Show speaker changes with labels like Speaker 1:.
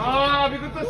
Speaker 1: Ah, because the